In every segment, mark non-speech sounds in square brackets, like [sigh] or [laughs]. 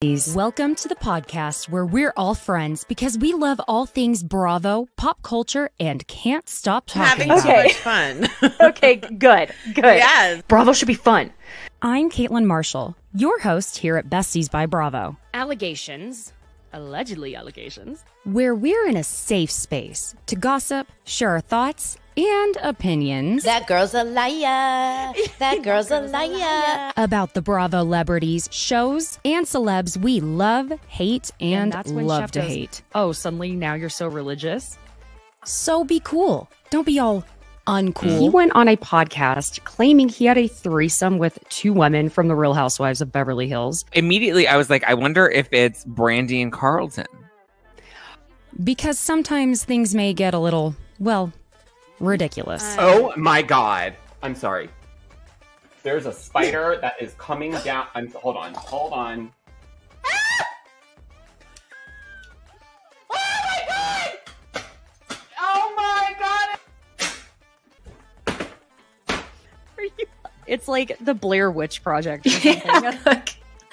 Welcome to the podcast where we're all friends because we love all things Bravo, pop culture, and can't stop talking Having about so much fun. [laughs] okay, good, good. Yes. Bravo should be fun. I'm Caitlin Marshall, your host here at Besties by Bravo. Allegations, allegedly allegations, where we're in a safe space to gossip, share our thoughts, and opinions That girl's a liar. That [laughs] girl's a liar. about the Bravo celebrities, shows, and celebs we love, hate, and, that's when love Chef to goes, hate. Oh, suddenly now you're so religious? So be cool. Don't be all uncool. He went on a podcast claiming he had a threesome with two women from the Real Housewives of Beverly Hills. Immediately, I was like, I wonder if it's Brandi and Carlton. because sometimes things may get a little, well, ridiculous. Uh, oh my god. I'm sorry. There's a spider [laughs] that is coming down. I'm, hold on. Hold on. Oh my god! Oh my god! Are you... It's like the Blair Witch Project or [laughs] something.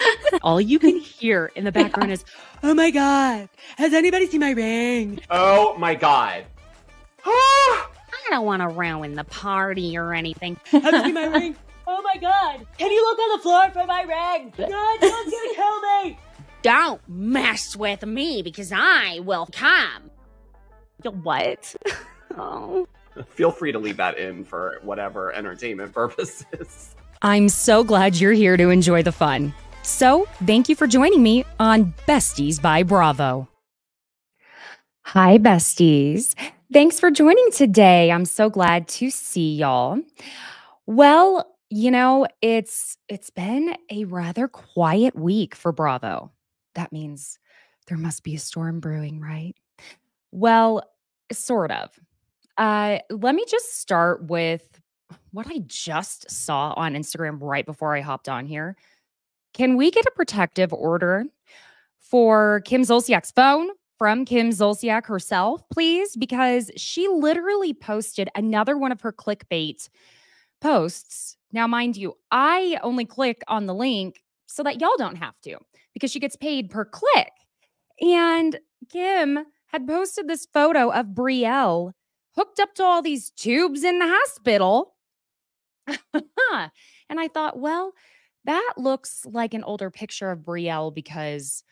[laughs] All you can hear in the background is, oh my God, has anybody seen my ring? Oh my god. [gasps] Ah! I don't want to ruin the party or anything. [laughs] Have you seen my ring? Oh my God, can you look on the floor for my ring? God, someone's [laughs] gonna kill me. Don't mess with me because I will come. What? [laughs] Oh. Feel free to leave that in for whatever entertainment purposes. I'm so glad you're here to enjoy the fun. So, thank you for joining me on Besties by Bravo. Hi, besties. Thanks for joining today. I'm so glad to see y'all. Well, you know, it's it's been a rather quiet week for Bravo. That means there must be a storm brewing, right? Well, sort of. Uh, let me just start with what I just saw on Instagram right before I hopped on here. Can we get a protective order for Kim Zolciak's phone from Kim Zolciak herself, please? Because she literally posted another one of her clickbait posts. Now, mind you, I only click on the link so that y'all don't have to because she gets paid per click. And Kim had posted this photo of Brielle hooked up to all these tubes in the hospital. [laughs] and I thought, well, that looks like an older picture of Brielle because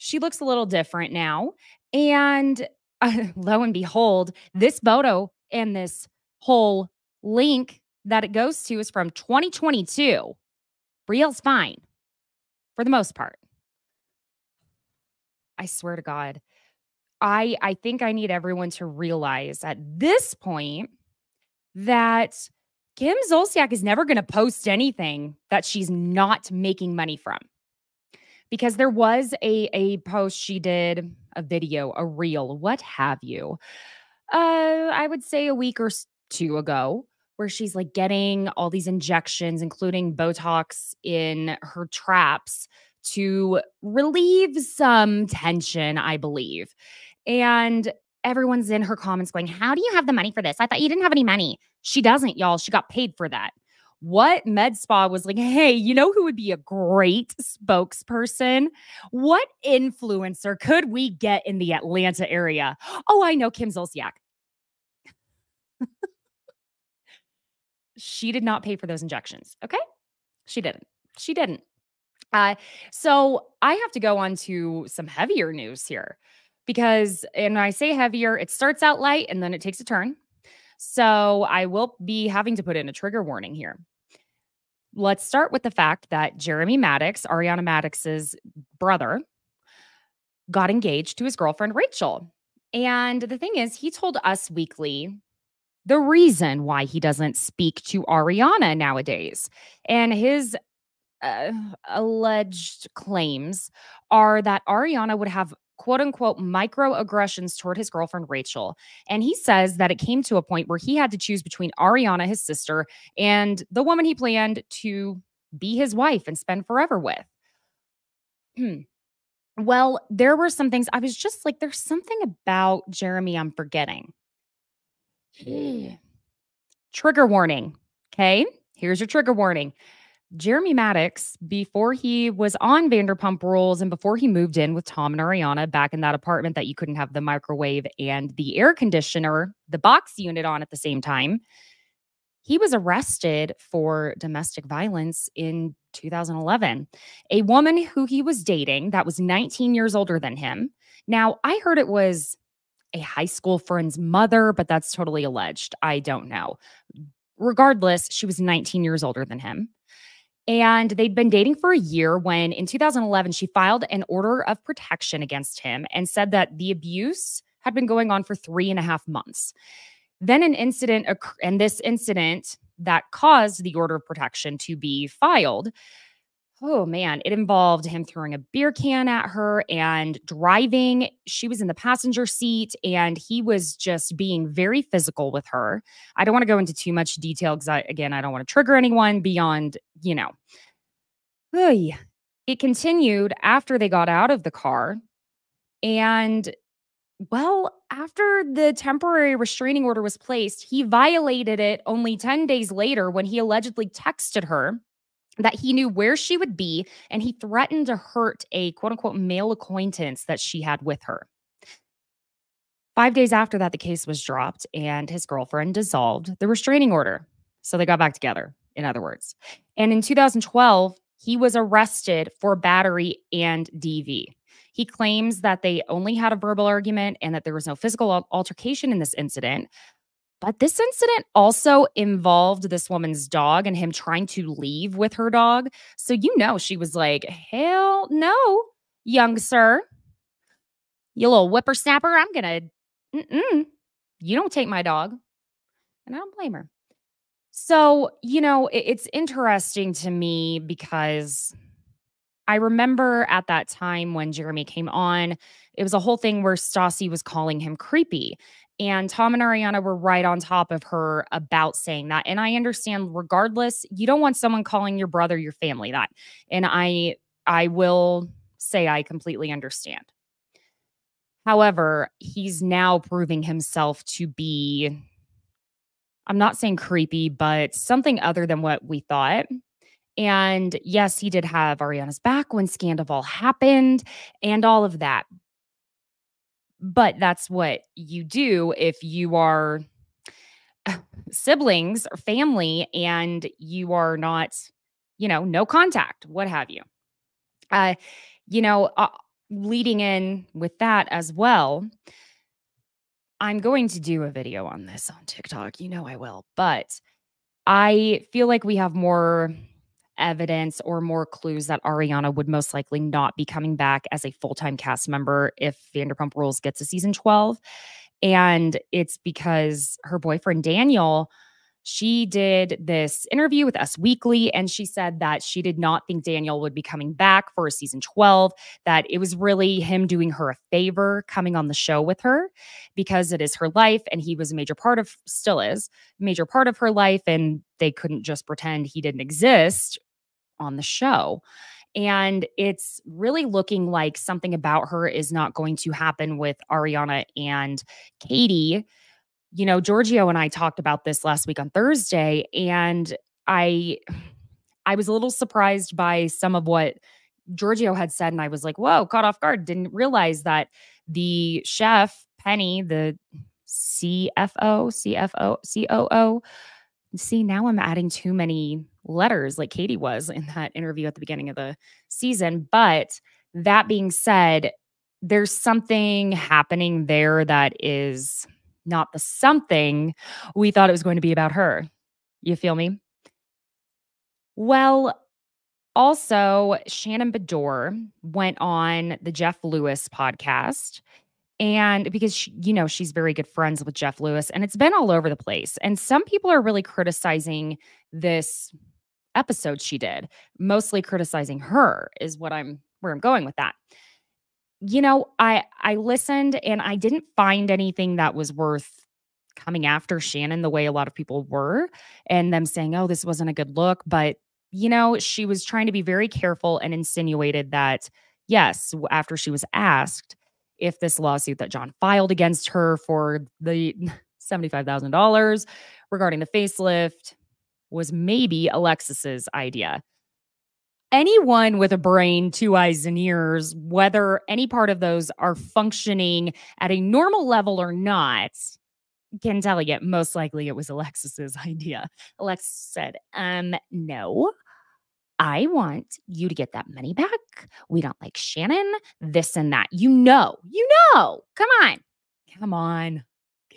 she looks a little different now. And uh, [laughs] lo and behold, this photo and this whole link that it goes to is from 2022. Brielle's fine for the most part. I swear to God. I I think I need everyone to realize at this point that Kim Zolciak is never going to post anything that she's not making money from. Because there was a a post she did, a video, a reel, what have you. Uh I would say a week or two ago where she's like getting all these injections including Botox in her traps to relieve some tension, I believe. And everyone's in her comments going, How do you have the money for this? I thought you didn't have any money. She doesn't, y'all. She got paid for that. What Med Spa was like, Hey, you know who would be a great spokesperson? What influencer could we get in the Atlanta area? Oh, I know Kim Zolciak. she did not pay for those injections. Okay. She didn't. She didn't. Uh, so I have to go on to some heavier news here because, and I say heavier, it starts out light and then it takes a turn. So I will be having to put in a trigger warning here. Let's start with the fact that Jeremy Maddox, Ariana Maddox's brother, got engaged to his girlfriend Rachel. And the thing is, he told Us Weekly the reason why he doesn't speak to Ariana nowadays. And his uh, alleged claims are that Ariana would have quote unquote microaggressions toward his girlfriend Rachel. And he says that it came to a point where he had to choose between Ariana, his sister, and the woman he planned to be his wife and spend forever with. Hmm. Well, there were some things I was just like, there's something about Jeremy I'm forgetting. Trigger warning. Okay. Here's your trigger warning. Jeremy Maddox, before he was on Vanderpump Rules and before he moved in with Tom and Ariana back in that apartment that you couldn't have the microwave and the air conditioner, the box unit on at the same time, he was arrested for domestic violence in 2011. A woman who he was dating that was 19 years older than him. Now, I heard it was a high school friend's mother, but that's totally alleged. I don't know. Regardless, she was 19 years older than him. And they'd been dating for a year when in 2011, she filed an order of protection against him and said that the abuse had been going on for three and a half months. Then an incident, and this incident that caused the order of protection to be filed Oh man, it involved him throwing a beer can at her and driving. She was in the passenger seat and he was just being very physical with her. I don't want to go into too much detail because, I, again, I don't want to trigger anyone beyond, you know. It continued after they got out of the car. And well, after the temporary restraining order was placed, he violated it only 10 days later when he allegedly texted her that he knew where she would be and he threatened to hurt a quote unquote male acquaintance that she had with her. Five days after that, the case was dropped and his girlfriend dissolved the restraining order. So they got back together, in other words. And in 2012, he was arrested for battery and DV. He claims that they only had a verbal argument and that there was no physical altercation in this incident, but this incident also involved this woman's dog and him trying to leave with her dog. So, you know, she was like, hell no, young sir. You little whippersnapper. I'm going to, you don't take my dog. And I don't blame her. So, you know, it, it's interesting to me because I remember at that time when Jeremy came on, it was a whole thing where Stassi was calling him creepy. And Tom and Ariana were right on top of her about saying that. And I understand regardless, you don't want someone calling your brother your family that. And I I will say I completely understand. However, he's now proving himself to be I'm not saying creepy, but something other than what we thought. And yes, he did have Ariana's back when Scandoval happened and all of that. But that's what you do if you are [laughs] siblings or family and you are not, you know, no contact, what have you. Uh, you know, uh, leading in with that as well, I'm going to do a video on this on TikTok. You know I will, but I feel like we have more evidence or more clues that Ariana would most likely not be coming back as a full time cast member if Vanderpump Rules gets a season 12. And it's because her boyfriend, Daniel, she did this interview with Us Weekly, and she said that she did not think Daniel would be coming back for a season 12, that it was really him doing her a favor coming on the show with her because it is her life, and he was a major part of, still is, major part of her life, and they couldn't just pretend he didn't exist on the show. And it's really looking like something about her is not going to happen with Ariana and Katie. You know, Giorgio and I talked about this last week on Thursday, and I I was a little surprised by some of what Giorgio had said, and I was like, whoa, caught off guard. Didn't realize that the chef, Penny, the CFO, CFO, COO, see, now I'm adding too many letters like Katie was in that interview at the beginning of the season. But that being said, there's something happening there that is not the something we thought it was going to be about her. You feel me? Well, also, Shannon Beador went on the Jeff Lewis podcast and because she, you know she's very good friends with Jeff Lewis and it's been all over the place and some people are really criticizing this episode she did mostly criticizing her is what I'm where I'm going with that. You know I I listened and I didn't find anything that was worth coming after Shannon the way a lot of people were and them saying oh this wasn't a good look but you know she was trying to be very careful and insinuated that yes after she was asked if this lawsuit that John filed against her for the [laughs] $75,000 regarding the facelift was maybe Alexis's idea. anyone with a brain, two eyes, and ears, whether any part of those are functioning at a normal level or not, can tell you most likely it was Alexis's [laughs] idea. Alexis said, um, no. I want you to get that money back. We don't like Shannon, this and that. You know, you know. Come on. Come on.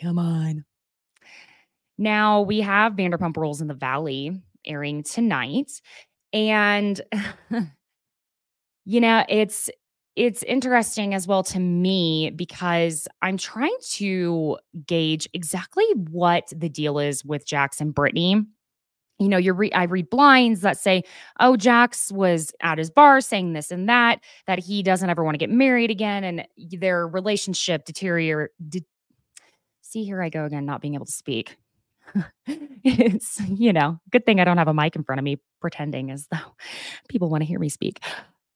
Come on. Now we have Vanderpump Rules in the Valley airing tonight. And [laughs] you know, it's it's interesting as well to me because I'm trying to gauge exactly what the deal is with Jax and Brittany. You know, you re- I read blinds that say, "Oh, Jax was at his bar saying this and that, that he doesn't ever want to get married again, and their relationship deteriorate." De- See, here I go again, not being able to speak. [laughs] it's, you know, good thing I don't have a mic in front of me pretending as though people want to hear me speak.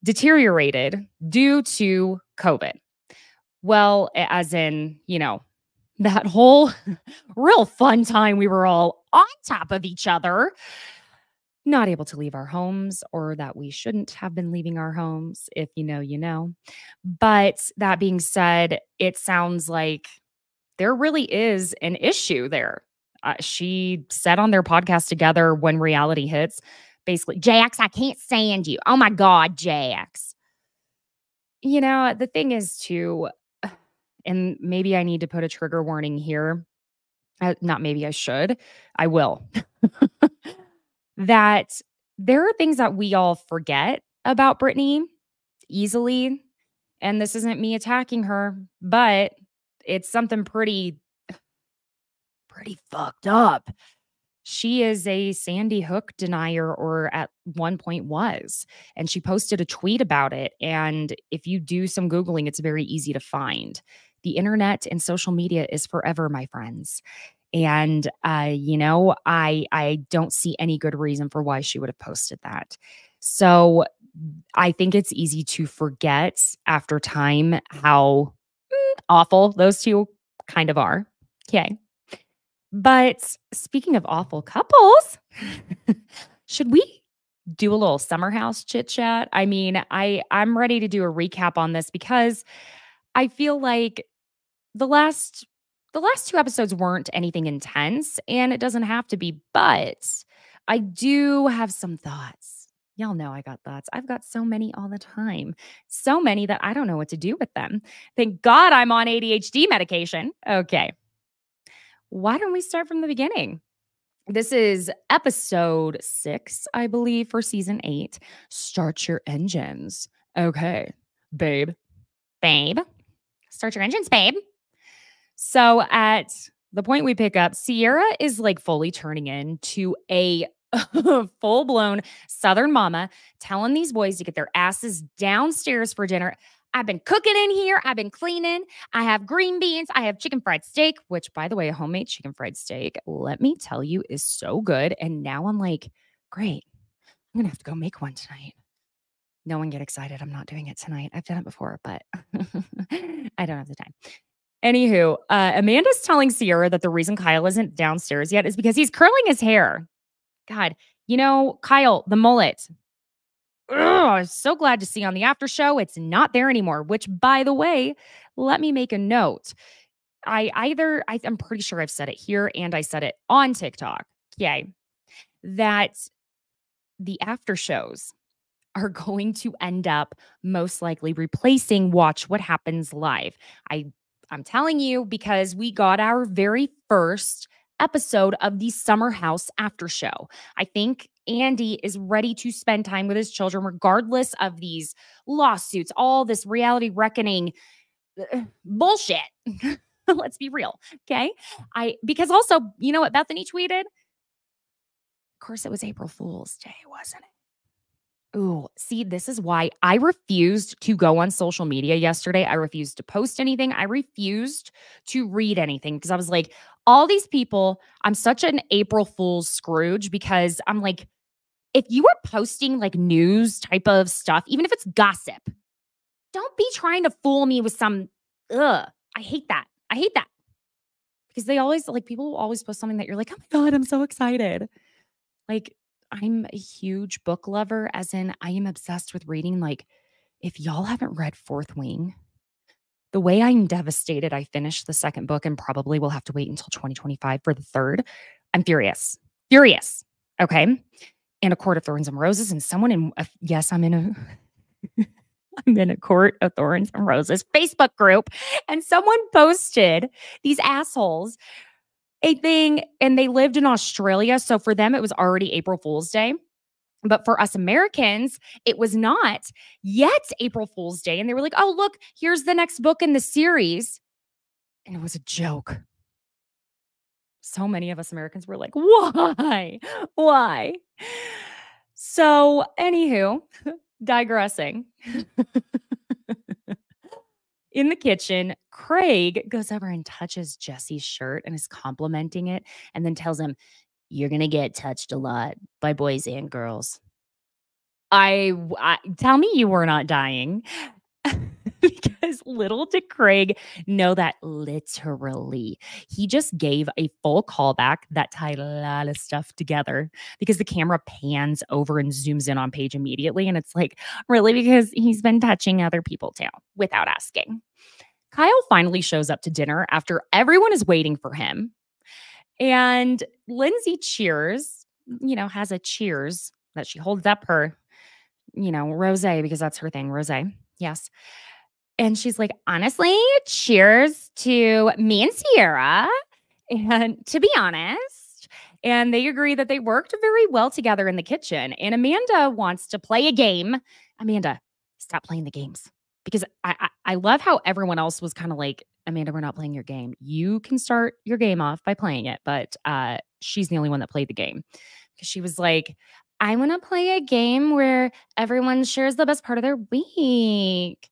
Deteriorated due to COVID. Well, as in, you know, that whole [laughs] real fun time we were all on top of each other, not able to leave our homes, or that we shouldn't have been leaving our homes. If you know, you know. But that being said, it sounds like there really is an issue there. Uh, she said on their podcast together when reality hits, basically, Jax, I can't stand you. Oh my God, Jax. You know, the thing is, too, and maybe I need to put a trigger warning here. Uh, not maybe I should. I will. [laughs] that there are things that we all forget about Brittany easily. And this isn't me attacking her, but it's something pretty pretty fucked up. She is a Sandy Hook denier, or at one point was. And she posted a tweet about it. And if you do some Googling, it's very easy to find. The internet and social media is forever, my friends. And uh, you know, I I don't see any good reason for why she would have posted that. So I think it's easy to forget after time how mm, awful those two kind of are. Okay. But speaking of awful couples, [laughs] should we do a little summer house chit chat? I mean, I I'm ready to do a recap on this because I feel like the last the last two episodes weren't anything intense and it doesn't have to be, but I do have some thoughts. Y'all know I got thoughts. I've got so many all the time. So many that I don't know what to do with them. Thank God I'm on ADHD medication. Okay why don't we start from the beginning? This is episode six, I believe, for season eight. Start your engines. Okay, babe. Babe. Start your engines, babe. So at the point we pick up, Sierra is like fully turning into a [laughs] full blown Southern mama, telling these boys to get their asses downstairs for dinner. I've been cooking in here. I've been cleaning. I have green beans. I have chicken fried steak, which, by the way, a homemade chicken fried steak, let me tell you, is so good. And now I'm like, great. I'm going to have to go make one tonight. No one get excited. I'm not doing it tonight. I've done it before, but [laughs] I don't have the time. Anywho, uh, Amanda's telling Sierra that the reason Kyle isn't downstairs yet is because he's curling his hair. God, you know, Kyle, the mullet, I'm so glad to see on the after show it's not there anymore. Which, by the way, let me make a note. I either I, I'm pretty sure I've said it here and I said it on TikTok. Okay, that the after shows are [laughs] going to end up most likely replacing Watch What Happens Live. I I'm telling you because we got our very first episode of the Summer House after show. I think Andy is ready to spend time with his children, regardless of these lawsuits, all this reality reckoning uh, bullshit. [laughs] Let's be real. Okay. I, because also, you know what Bethany tweeted? Of course, it was April Fool's Day, wasn't it? Ooh, see, this is why I refused to go on social media yesterday. I refused to post anything. I refused to read anything because I was like, all these people, I'm such an April Fool's Scrooge because I'm like, if you are posting like news type of stuff, even if it's gossip, don't be trying to fool me with some, ugh, I hate that. I hate that. Because they always, like, people will always post something that you're like, oh my God, I'm so excited. Like, I'm a huge book lover, as in, I am obsessed with reading. Like, if y'all haven't read Fourth Wing, the way I'm devastated, I finished the second book and probably will have to wait until 2025 for the third. I'm furious, furious. Okay. In a court of thorns and roses, and someone in, uh, yes, I'm in a, [laughs] I'm in a court of thorns and roses Facebook group, and someone posted these assholes a thing, and they lived in Australia. So for them, it was already April Fool's Day. But for us Americans, it was not yet April Fool's Day. And they were like, oh, look, here's the next book in the series. And it was a joke. So many of us Americans were like, why? [laughs] Why? So, anywho, [laughs] digressing. [laughs] in the kitchen, Craig goes over and touches Jesse's shirt and is complimenting it and then tells him, You're going to get touched a lot by boys and girls. I, I tell me you were not dying. [laughs] because little did Craig know that literally. He just gave a full callback that tied a lot of stuff together because the camera pans over and zooms in on Paige immediately. And it's like, really? Because he's been touching other people too without asking. Kyle finally shows up to dinner after everyone is waiting for him. And Lindsay cheers, you know, has a cheers that she holds up her, you know, rose because that's her thing, rose. Yes. And she's like, honestly, cheers to me and Sierra. And to be honest, and they agree that they worked very well together in the kitchen. And Amanda wants to play a game. Amanda, stop playing the games because I, I, I love how everyone else was kind of like, Amanda, we're not playing your game. You can start your game off by playing it, but uh, she's the only one that played the game because she was like, I want to play a game where everyone shares the best part of their week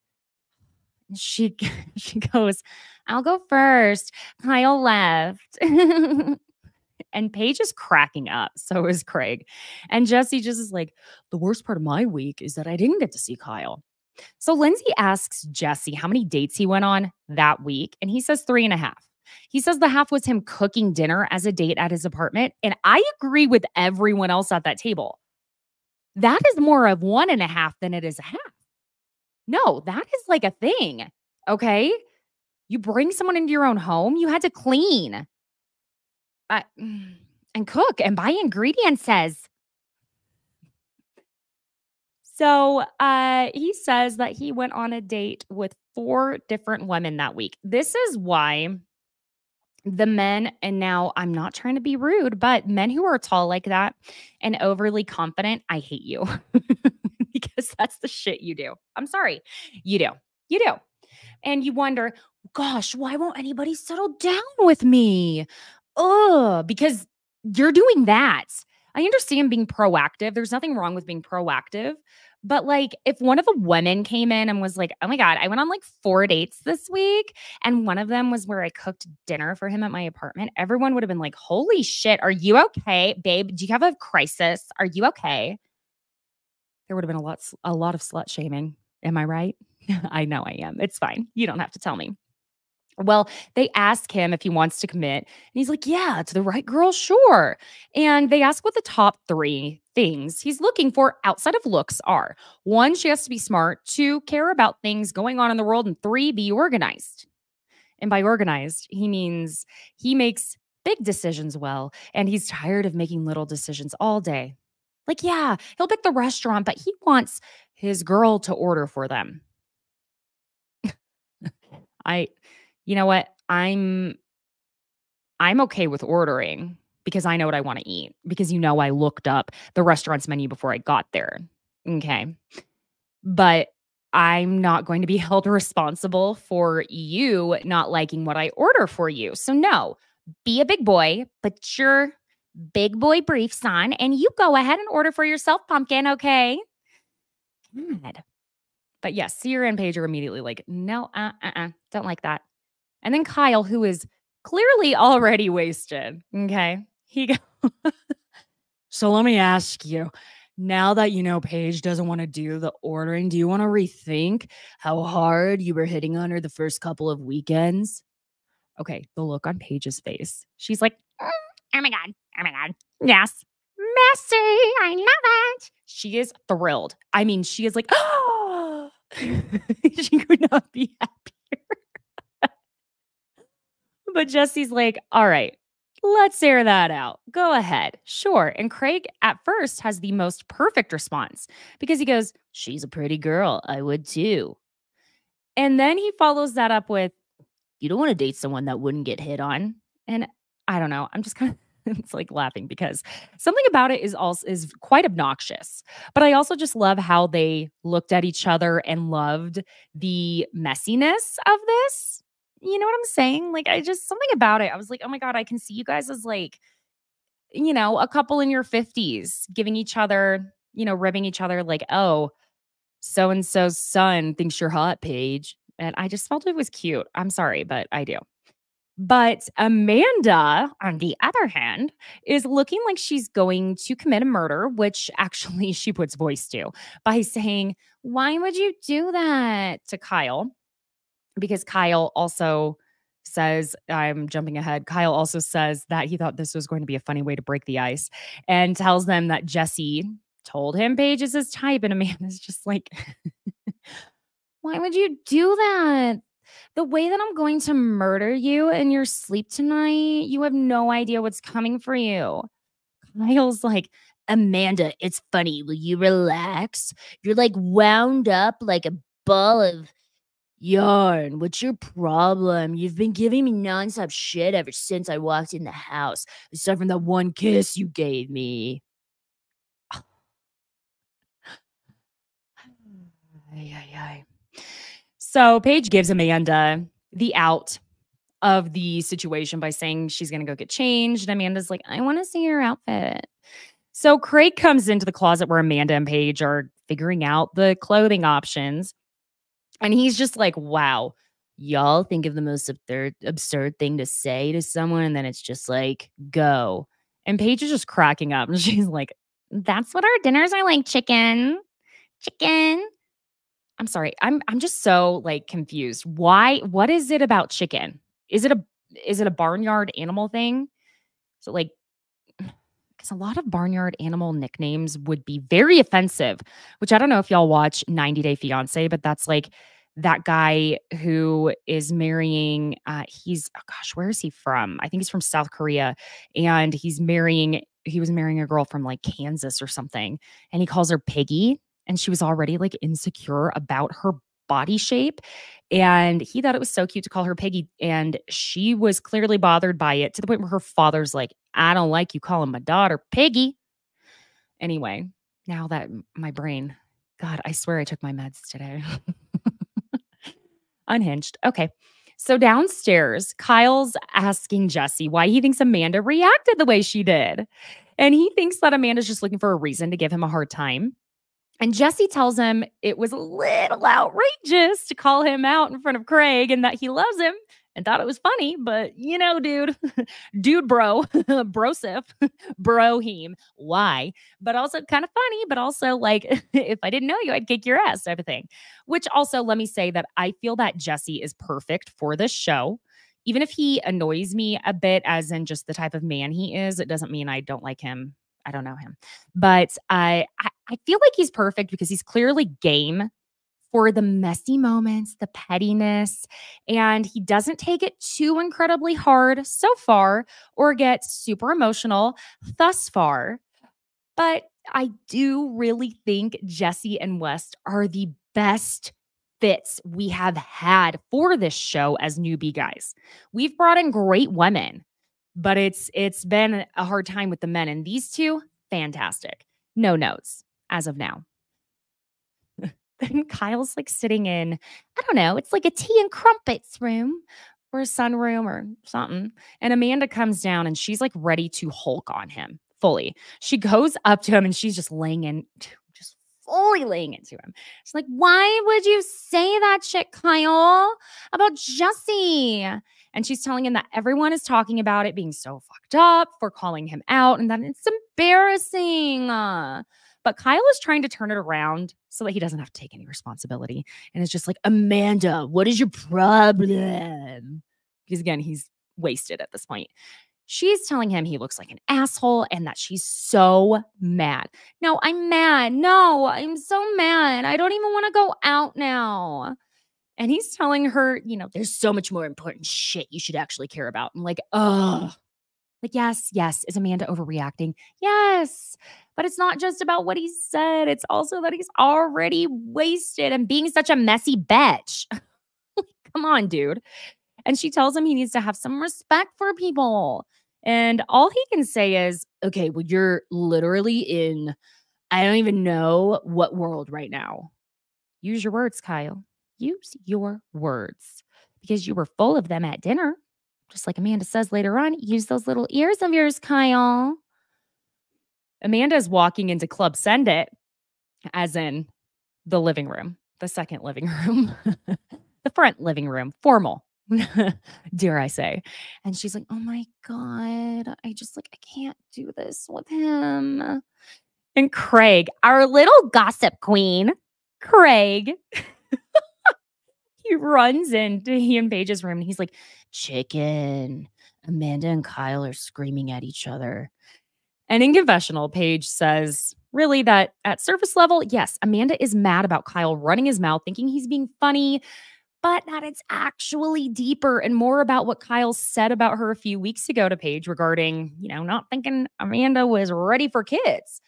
she [laughs] she goes, I'll go first. Kyle left. [laughs] and Paige is cracking up. So is Craig. And Jesse just is like, the worst part of my week is that I didn't get to see Kyle. So Lindsay asks Jesse how many dates he went on that week. And he says three and a half. He says the half was him cooking dinner as a date at his apartment. And I agree with everyone else at that table. That is more of one and a half than it is a half. No, that is like a thing. Okay. You bring someone into your own home, you had to clean uh, and cook and buy ingredients, says. So uh, he says that he went on a date with four different women that week. This is why the men, and now I'm not trying to be rude, but men who are tall like that and overly confident, I hate you. [laughs] because [laughs] that's the shit you do. I'm sorry. You do. You do. And you wonder, gosh, why won't anybody settle down with me? Oh, because you're doing that. I understand being proactive. There's nothing wrong with being proactive. But like, if one of the women came in and was like, oh my God, I went on like four dates this week, and one of them was where I cooked dinner for him at my apartment, everyone would have been like, holy shit, are you okay? Babe, do you have a crisis? Are you okay? There would have been a lot a lot of slut shaming. Am I right? [laughs] I know I am. It's fine. You don't have to tell me. Well, they ask him if he wants to commit. And he's like, Yeah, to the right girl, sure. And they ask what the top three things he's looking for outside of looks are one, she has to be smart, two, care about things going on in the world, and three, be organized. And by organized, he means he makes big decisions well, and he's tired of making little decisions all day. Like, yeah, he'll pick the restaurant, but he wants his girl to order for them. [laughs] I, you know what? I'm, I'm okay with ordering because I know what I want to eat because you know I looked up the restaurant's menu before I got there. Okay. But I'm not going to be [laughs] held responsible for you not liking what I order for you. So, no, be a big boy, put your big boy briefs on, and you go ahead and order for yourself, pumpkin. Okay. God. But yes, Sierra and Paige are immediately like, no, uh, uh, uh, don't like that. And then Kyle, who is clearly already wasted. Okay. He goes, So let me ask you now that you know Paige doesn't want to do the ordering, do you want to rethink how hard you were hitting on her the first couple of weekends? Okay. The look on Paige's face. She's like, mm, Oh my God. Oh my God. Yes. messy. I love it. She is thrilled. I mean, she is like, oh, [gasps] she could not be happier. [laughs] but Jesse's like, all right, let's air that out. Go ahead. Sure. And Craig at first has the most perfect response because he goes, she's a pretty girl. I would too. And then he follows that up with, you don't want to date someone that wouldn't get hit on. And I don't know. I'm just kind of it's like laughing because something about it is also is quite obnoxious. But I also just love how they looked at each other and loved the messiness of this. You know what I'm saying? Like I just something about it. I was like, "Oh my god, I can see you guys as like you know, a couple in your 50s giving each other, you know, ribbing each other like, "Oh, so and so's son thinks you're hot, Paige." And I just felt it was cute. I'm sorry, but I do. But Amanda, on the other hand, is looking like she's going to commit a murder, which [laughs] actually she puts voice to by saying, Why would you do that to Kyle? Because Kyle also says, I'm jumping ahead. Kyle also says that he thought this was going to be a funny way to break the ice and tells them that Jesse told him Paige is his type. And Amanda's [laughs] just like, Why would you do that? The way that I'm going to murder you in your sleep tonight, you have no idea what's coming for you. Kyle's like, Amanda, it's funny. Will you relax? You're like wound up like a ball of yarn. What's your problem? You've been giving me nonstop shit ever since I walked in the house, aside from that one kiss you gave me. [sighs] [sighs] Ay, ay, ay. So Paige gives Amanda the out of the situation by saying she's going to go get changed. And Amanda's like, I want to see your outfit. So Craig comes into the closet where Amanda and Paige are figuring out the clothing options. And he's just like, wow, y'all think of the most absurd, absurd thing to say to someone. And then it's just like, go. And Paige is just cracking up. And [laughs] she's like, that's what our dinners are like chicken. Chicken. I'm sorry. I'm I'm just so like confused. Why what is it about chicken? Is it a is it a barnyard animal thing? So like [sighs] because a lot of barnyard animal nicknames would be very offensive, which I don't know if y'all watch 90 Day Fiance, but that's like that guy who is marrying uh he's oh gosh, where is he from? I think he's from South Korea and he's marrying he was marrying a girl from like Kansas or something and he calls her Piggy and she was already like insecure about her body shape. And he thought it was so cute to call her Piggy. And she was clearly bothered by it to the point where her father's like, I don't like you calling my daughter Piggy. Anyway, now that my brain, God, I swear I took my meds today. [laughs] Unhinged. Okay. So downstairs, Kyle's asking Jesse why he thinks Amanda reacted the way she did. And he thinks that Amanda's just looking for a reason to give him a hard time. And Jesse tells him it was a little outrageous to call him out in front of Craig and that he loves him and thought it was funny. But, you know, dude, [laughs] dude, bro, [laughs] brosif, [laughs] brohim, why? But also kind of funny, but also like, if I didn't know you, I'd kick your ass type of thing. Which also, let me say that I feel that Jesse is perfect for this show. Even if he annoys me a bit, as in just the type of man he is, it doesn't mean I don't like him I don't know him, but I, I feel like he's perfect because he's clearly game for the messy moments, the pettiness, and he doesn't take it too incredibly hard so far or get super emotional thus far. But I do really think Jesse and West are the best fits we have had for this show as newbie guys. We've brought in great women but it's it's been a hard time with the men and these two fantastic. No notes as of now. [laughs] Then kyle's like sitting in i don't know it's like a tea and crumpets room or a sunroom or something and amanda comes down and she's like ready to hulk on him fully. She goes up to him and she's just laying in fully laying into him she's like why would you say that shit kyle about jesse and she's telling him that everyone is talking about it being so fucked up for calling him out and that it's embarrassing. But Kyle is trying to turn it around so that he doesn't have to take any responsibility. And it's just like, Amanda, what is your problem? Because again, he's wasted at this point. She's telling him he looks like an asshole and that she's so mad. No, I'm mad. No, I'm so mad. I don't even want to go out now. And he's telling her, you know, there's so much more important shit you should actually care about. I'm like, oh, like, yes, yes. Is Amanda overreacting? Yes. But it's not just about what he said, it's also that he's already wasted and being such a messy bitch. [laughs] Come on, dude. And she tells him he needs to have some respect for people. And all he can say is, okay, well, you're literally in, I don't even know what world right now. Use your words, Kyle. Use your words because you were full of them at dinner. Just like Amanda says later on, use those little ears of yours, Kyle. Amanda's walking into Club Send It, as in the living room, the second living [laughs] room, the front living room, formal. [laughs] dare I say. And she's like, Oh my God, I just like, I can't do this with him. And Craig, our little gossip queen, Craig, [laughs] he runs into he and Paige's room and he's like, Chicken. Amanda and Kyle are screaming at each other. And in confessional, Paige says, really, that at surface level, yes, Amanda is mad about Kyle running his mouth, thinking he's being funny, but that it's actually deeper and more about what Kyle said about her a few weeks ago to Paige regarding, you know, not thinking Amanda was ready for kids.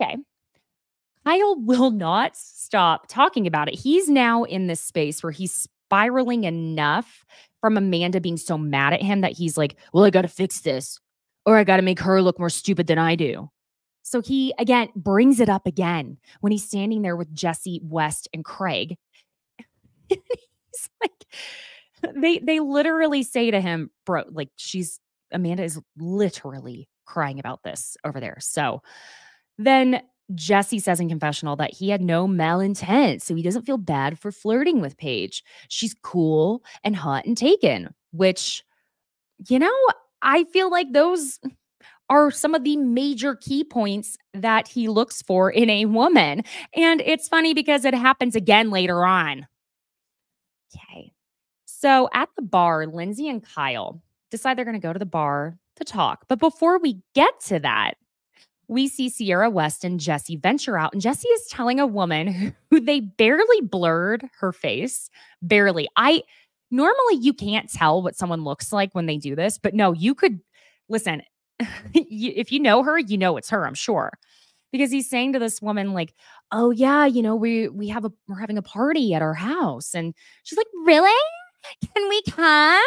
Okay. Kyle will not stop talking about it. He's now in this space where he's spiraling enough from Amanda being so mad at him that he's like, well, I got to fix this or I got to make her look more stupid than I do. So he again brings it up again when he's standing there with Jesse West and Craig he's like, they they literally say to him, bro, like she's Amanda is literally crying about this over there. So then Jesse says in confessional that he had no malintent, so he doesn't feel bad for flirting with Paige. She's cool and hot and taken, which, you know, I feel like those are some of the major key points that he looks for in a woman. And it's funny because it happens again later on. Okay. So at the bar, Lindsay and Kyle decide they're going to go to the bar to talk. But before we get to that, we see Sierra West and Jesse venture out, and Jesse is telling a woman [laughs] who they barely blurred her face. Barely. I normally you can't tell what someone looks like when they do this, but no, you could listen. [laughs] if you know her, you know it's her, I'm sure. Because he's saying to this woman, like, oh yeah, you know, we we have a we're having a party at our house. And she's like, Really? Can we come?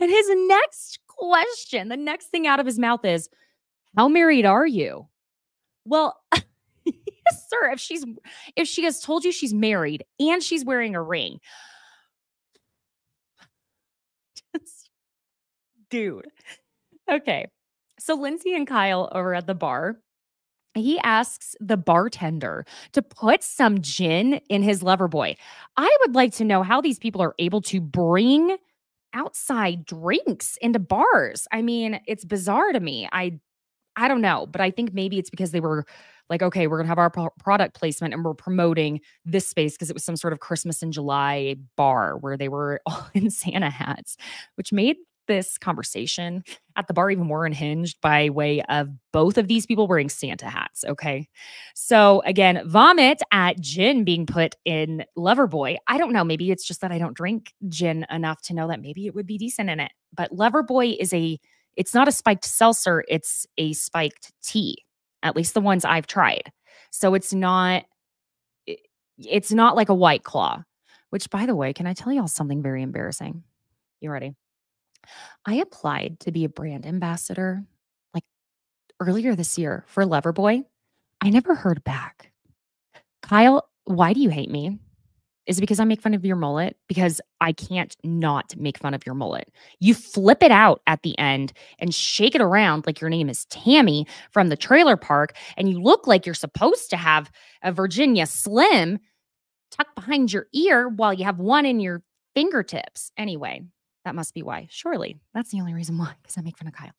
And his next question, the next thing out of his mouth is, How married are you? Well, [laughs] yes, sir. If she's if she has told you she's married and she's wearing a ring, [laughs] dude. Okay. So Lindsay and Kyle over at the bar he asks the bartender to put some gin in his Loverboy. I would like to know how these people are able to bring outside drinks into bars. I mean, it's bizarre to me. I I don't know, but I think maybe it's because they were like, okay, we're going to have our pro- product placement and we're promoting this space because it was some sort of Christmas in July bar where they were [laughs] all in Santa hats, which made this conversation at the bar even more unhinged by way of both of these people wearing Santa hats. Okay. So again, vomit at gin being put in Loverboy. I don't know. Maybe it's just that I don't drink gin enough to know that maybe it would be decent in it. But Loverboy is a, it's not a spiked seltzer, it's a spiked tea, at least the ones I've tried. So it's not, it's not like a white claw, which by the way, can I tell y'all something very embarrassing? You ready? I applied to be a brand ambassador like earlier this year for Loverboy. I never heard back. Kyle, why do you hate me? Is it because I make fun of your mullet? Because I can't not make fun of your mullet. You flip it out at the end and shake it around like your name is Tammy from the trailer park, and you look like you're supposed to have a Virginia Slim tucked behind your ear while you have one in your fingertips. Anyway, that must be why. Surely that's the only reason why, because I make fun of Kyle.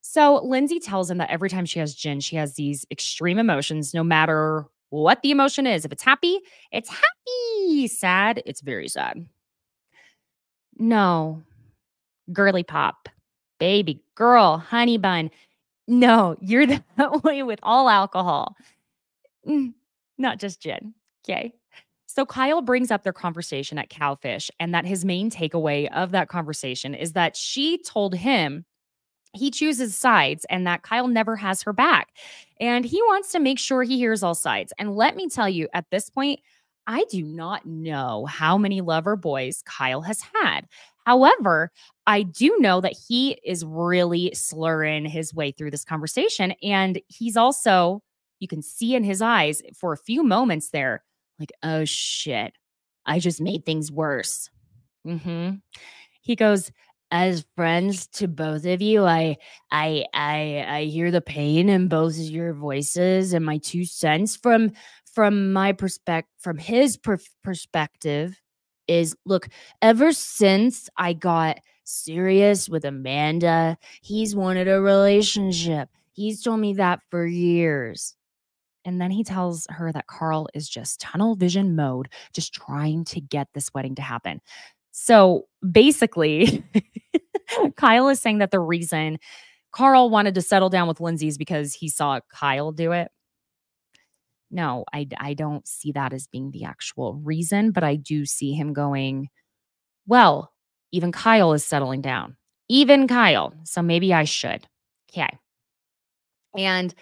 So Lindsay tells him that every time she has gin, she has these extreme emotions, no matter what the emotion is. If it's happy, it's happy. Sad, it's very sad. No. Girly pop. Baby girl, honey bun. No, you're [laughs] that way with all alcohol. Mm, not just gin. Okay. So Kyle brings up their conversation at Cowfish and that his main takeaway of that conversation is that she told him he chooses sides and that Kyle never has her back. And he wants to make sure he hears all sides. And let me tell you, at this point, I do not know how many Loverboys Kyle has had. However, I do know that he is really slurring his way through this conversation. And he's also, you can see in his eyes for a few moments there, like, oh shit, I just made things worse. Mm-hmm. He goes, as friends to both of you, I I I I hear the pain in both of your voices and my two cents from from my perspective from his per- perspective is look, ever since I got serious with Amanda, he's wanted a relationship. He's told me that for years. And then he tells her that Carl is just tunnel vision mode, just trying to get this wedding to happen. So basically, [laughs] Kyle is saying that the reason Carl wanted to settle down with Lindsay is because he saw Kyle do it. No, I, I don't see that as being the actual reason, but I do see him going, well, even Kyle is settling down. Even Kyle. So maybe I should. Okay. And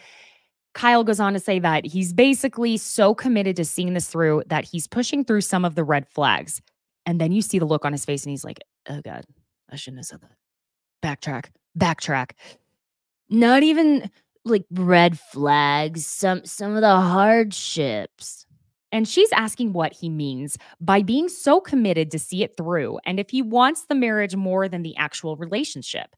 Kyle goes on to say that he's basically so committed to seeing this through that he's pushing through some of the red flags. And then you see the look on his face and he's like, oh God, I shouldn't have said that. Backtrack, backtrack. Not even like red flags, some some of the hardships. And she's asking what he means by being so committed to see it through and if he wants the marriage more than the actual relationship.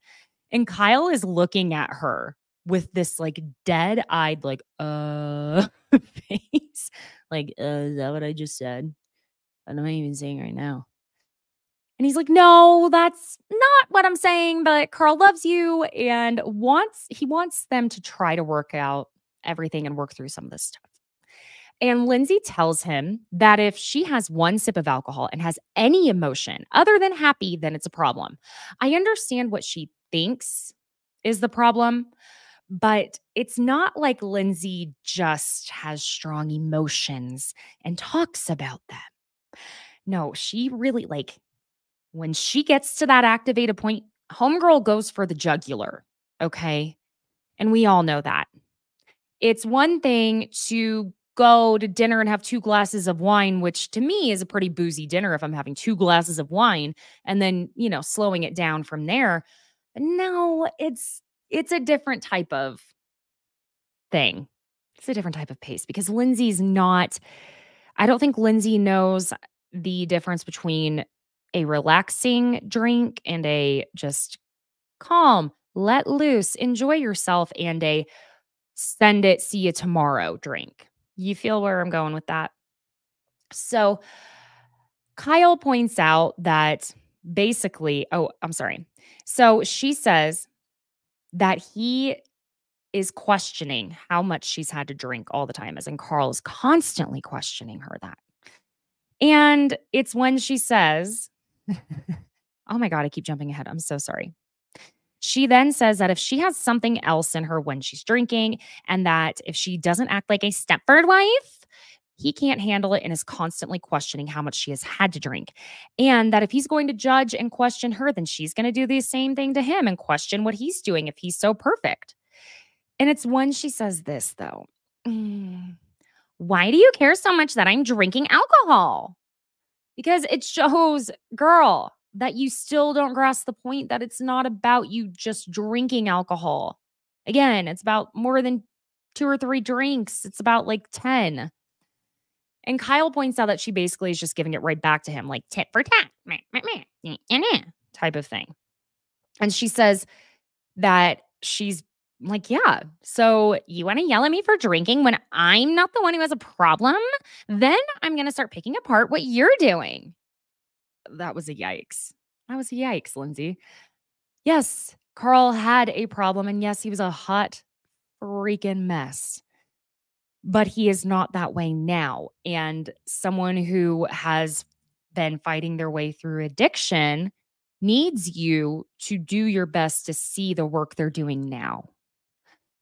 And Kyle is looking at her with this like dead eyed, like, uh, [laughs] face. Like, uh, is that what I just said? What am I even saying right now? And he's like, no, that's not what I'm saying, but Carl loves you and wants, he wants them to try to work out everything and work through some of this stuff. And Lindsay tells him that if she has one sip of alcohol and has any emotion other than happy, then it's a problem. I understand what she thinks is the problem, but it's not like Lindsay just has strong emotions and talks about them. No, she really like when she gets to that activated point, homegirl goes for the jugular. Okay. And we all know that. It's one thing to go to dinner and have two glasses of wine, which to me is a pretty boozy dinner if I'm having two glasses of wine and then, you know, slowing it down from there. But no, it's it's a different type of thing. It's a different type of pace because Lindsay's not, I don't think Lindsay knows the difference between a relaxing drink and a just calm, let loose, enjoy yourself, and a send it, see you tomorrow drink. You feel where I'm going with that? So, Kyle points out that basically, oh, I'm sorry. So she says that he is questioning how much she's had to drink all the time, as in Carl is constantly questioning her that. And it's when she says, [laughs] Oh my God, I keep jumping ahead. I'm so sorry. She then says that if she has something else in her when she's drinking, and that if she doesn't act like a Stepford wife, he can't handle it and is constantly questioning how much she has had to drink. And that if he's going to judge and question her, then she's going to do the same thing to him and question what he's doing if he's so perfect. And it's when she says this, though mm, Why do you care so much that I'm drinking alcohol? Because it shows, girl, that you still don't grasp the point that it's not about you just drinking alcohol. Again, it's about more than two or three drinks, it's about like 10. And Kyle points out that she basically is just giving it right back to him, like tit for tat, type of thing. And she says that she's like, yeah, so you want to yell at me for drinking when I'm not the one who has a problem? Then I'm going to start picking apart what you're doing. That was a yikes. That was a yikes, Lindsay. Yes, Carl had a problem. And yes, he was a hot freaking mess but he is not that way now. And someone who has been fighting their way through addiction needs you to do your best to see the work they're doing now.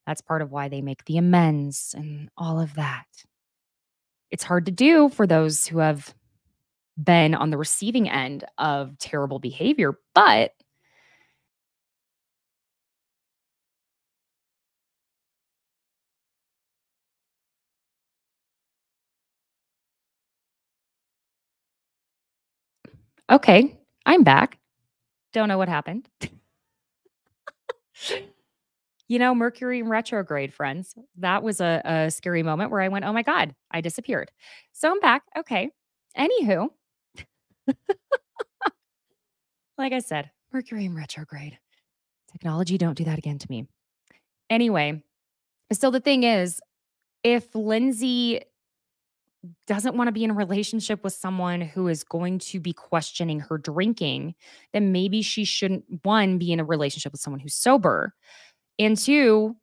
That's part of why they make the amends and all of that. It's hard to do for those who have been on the receiving end of terrible behavior, but Okay, I'm back. Don't know what happened. you know, Mercury retrograde, friends. That was a, a scary moment where I went, oh my God, I disappeared. So I'm back. Okay. Anywho, [laughs] like I said, Mercury retrograde. Technology, don't do that again to me. Anyway, so the thing is, if Lindsay doesn't want to be in a relationship with someone who is going to be questioning her drinking, then maybe she shouldn't, one, be in a relationship with someone who's sober. And two,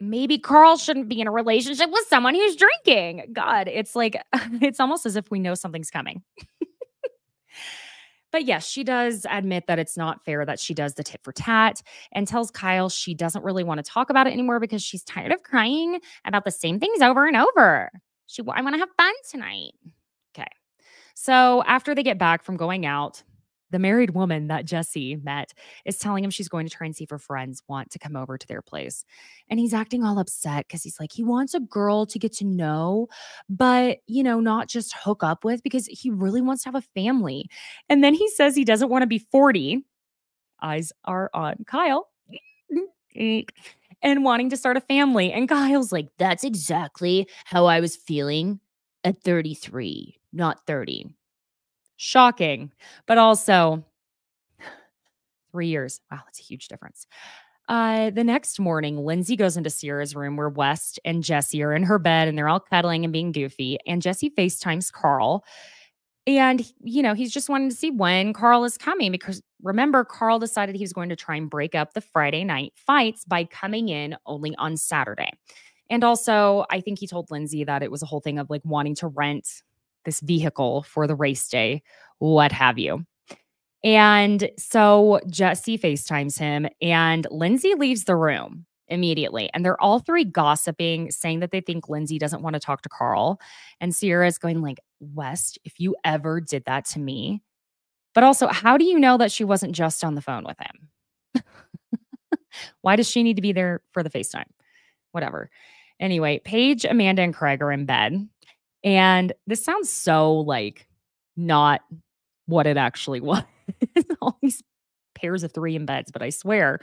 maybe Carl shouldn't be in a relationship with someone who's drinking. God, it's like, [laughs] it's almost as if we know something's coming. But yes, she does admit that it's not fair that she does the tit for tat and tells Kyle she doesn't really want to talk about it anymore because she's tired of crying about the same things over and over. She, I want to have fun tonight. Okay. So after they get back from going out, the married woman that Jesse met is telling him she's going to try and see if her friends want to come over to their place. And he's acting all upset because he's like, he wants a girl to get to know, but, you know, not just hook up with because he really wants to have a family. And then he says he doesn't want to be 40. Eyes are on Kyle. And wanting to start a family. And Kyle's like, that's exactly how I was feeling at 33, not 30. Shocking, but also three years. Wow, that's a huge difference. Uh, the next morning, Lindsay goes into Ciara's room where West and Jesse are in her bed and they're all cuddling and being goofy. And Jesse FaceTimes Carl. And, you know, he's just wanting to see when Carl is coming because remember, Carl decided he was going to try and break up the Friday night fights by coming in only on Saturday. And also, I think he told Lindsay that it was a whole thing of like wanting to rent this vehicle for the race day, what have you. And so Jesse FaceTimes him, and Lindsay leaves the room immediately. And they're all three gossiping, saying that they think Lindsay doesn't want to talk to Carl. And is going like, West, if you ever did that to me. But also, how do you know that she wasn't just on the phone with him? [laughs] Why does she need to be there for the FaceTime? Whatever. Anyway, Paige, Amanda, and Craig are in bed. And this sounds so like not what it actually [laughs] was. All these pairs of three in beds, but I swear,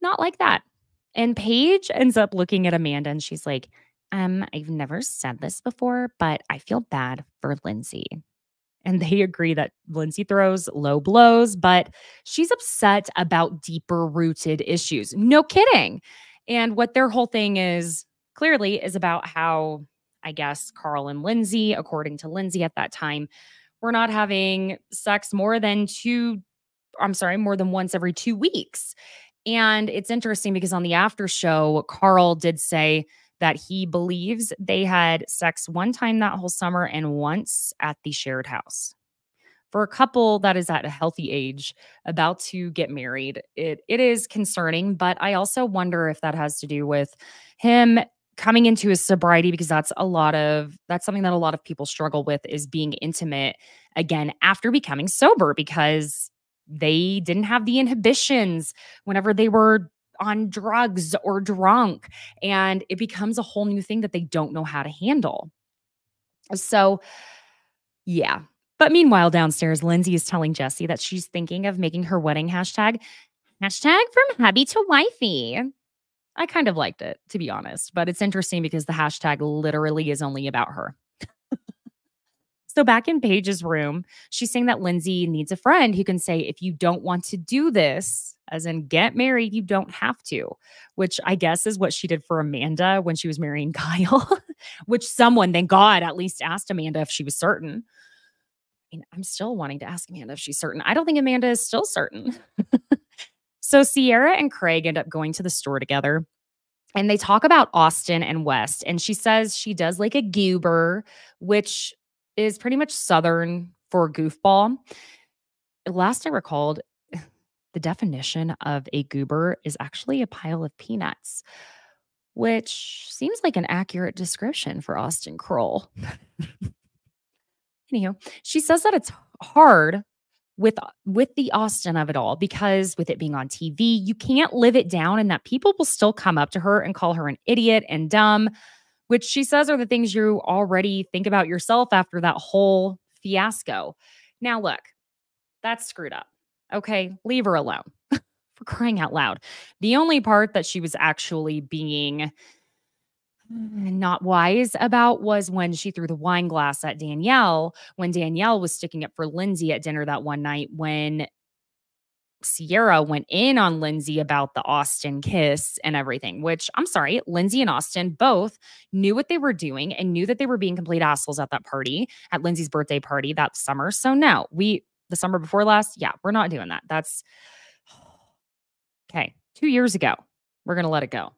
not like that. And Paige ends up looking at Amanda and she's like, um, I've never said this before, but I feel bad for Lindsay. And they agree that Lindsay throws low blows, but she's upset about deeper rooted issues. No kidding. And what their whole thing is clearly is about how I guess Carl and Lindsay, according to Lindsay at that time, were not having sex more than two, I'm sorry, more than once every two weeks. And it's interesting because on the after show, Carl did say that he believes they had sex one time that whole summer and once at the shared house. For a couple that is at a healthy age, about to get married, it it is concerning, but I also wonder if that has to do with him coming into his sobriety because that's a lot of that's something that a lot of people struggle with is being intimate again after becoming sober because they didn't have the inhibitions whenever they were on drugs or drunk and it becomes a whole new thing that they don't know how to handle. So yeah. But meanwhile, downstairs, Lindsay is telling Jesse that she's thinking of making her wedding hashtag hashtag from hubby to wifey. I kind of liked it, to be honest. But it's interesting because the hashtag literally is only about her. So back in Paige's room, she's saying that Lindsay needs a friend who can say, if you don't want to do this, as in get married, you don't have to, which I guess is what she did for Amanda when she was marrying [laughs] Kyle, which someone, thank God, at least asked Amanda if she was certain. I mean, I'm still wanting to ask Amanda if she's certain. I don't think Amanda is still certain. [laughs] So Ciara and Craig end up going to the store together and they talk about Austin and West. And she says she does like a goober, which is pretty much Southern for goofball. last I recalled, [sighs] the definition of a goober is actually a pile of peanuts, which seems like an accurate description for Austin Kroll. [laughs] Anywho, she says that it's hard with with the Austin of it all because with it being on TV, you can't live it down and that people will still come up to her and call her an idiot and dumb, which she says are the things you already think about yourself after that whole fiasco. Now look, that's screwed up. Okay, leave her alone. [laughs] For crying out loud. The only part that she was actually being mm, not wise about was when she threw the wine glass at Danielle when Danielle was sticking up for Lindsay at dinner that one night when Ciara went in on Lindsay about the Austin kiss and everything, which I'm sorry, Lindsay and Austin both knew what they were doing and knew that they were being complete assholes at that party, at Lindsay's birthday party that summer. So, no, we, the summer before last, yeah, we're not doing that. That's [sighs] okay. Two years ago, we're going to let it go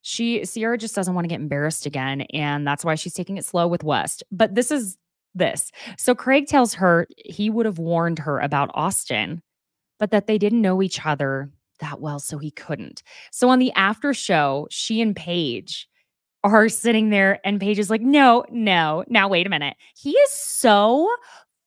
she Ciara just doesn't want to get embarrassed again and that's why she's taking it slow with West. But this is this. So Craig tells her he would have warned her about Austin, but that they didn't know each other that well so he couldn't. So on the after show, she and Paige are sitting there and Paige is like, "No, no. Now wait a minute. He is so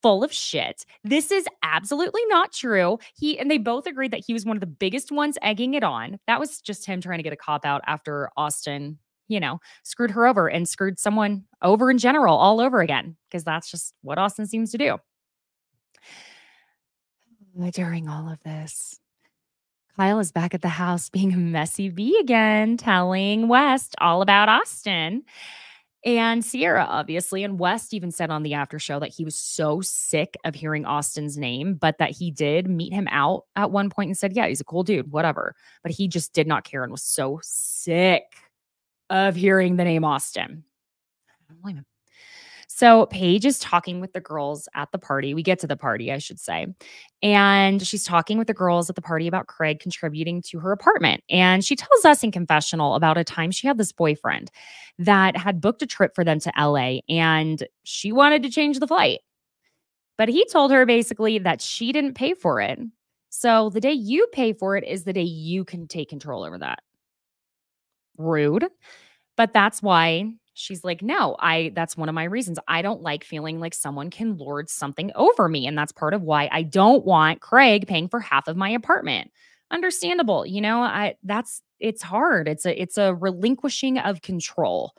full of shit. This is absolutely not true. He and they both agreed that he was one of the biggest ones egging it on. That was just him trying to get a cop out after Austin, you know, screwed her over and screwed someone over in general all over again because that's just what Austin seems to do. During all of this, Kyle is back at the house being a messy bee again, telling West all about Austin and Ciara, obviously. And West even said on the after show that he was so sick of hearing Austin's name, but that he did meet him out at one point and said, Yeah, he's a cool dude, whatever. But he just did not care and was so sick of hearing the name Austin. I don't blame him. So Paige is talking with the girls at the party. We get to the party, I should say. And she's talking with the girls at the party about Craig contributing to her apartment. And she tells us in confessional about a time she had this boyfriend that had booked a trip for them to LA and she wanted to change the flight. But he told her basically that she didn't pay for it. So the day you pay for it is the day you can take control over that. Rude. But that's why she's like, no, I, that's one of my reasons. I don't like feeling like someone can lord something over me. And that's part of why I don't want Craig paying for half of my apartment. Understandable. You know, I, that's, it's hard. It's a, it's a relinquishing of control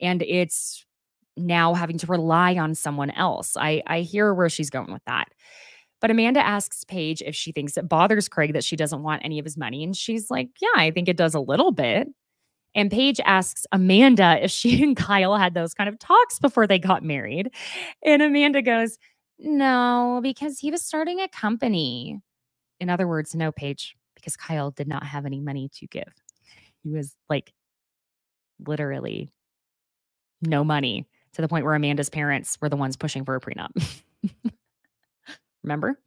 and it's now having to rely on someone else. I, I hear where she's going with that. But Amanda asks Paige if she thinks it bothers Craig that she doesn't want any of his money. And she's like, Yeah, I think it does a little bit. And Paige asks Amanda if she [laughs] and Kyle had those kind of talks before they got married. And Amanda goes, No, because he was starting a company. In other words, no, Paige, because Kyle did not have any money to give. He was like literally no money to the point where Amanda's parents were the ones pushing for a prenup. [laughs] Remember?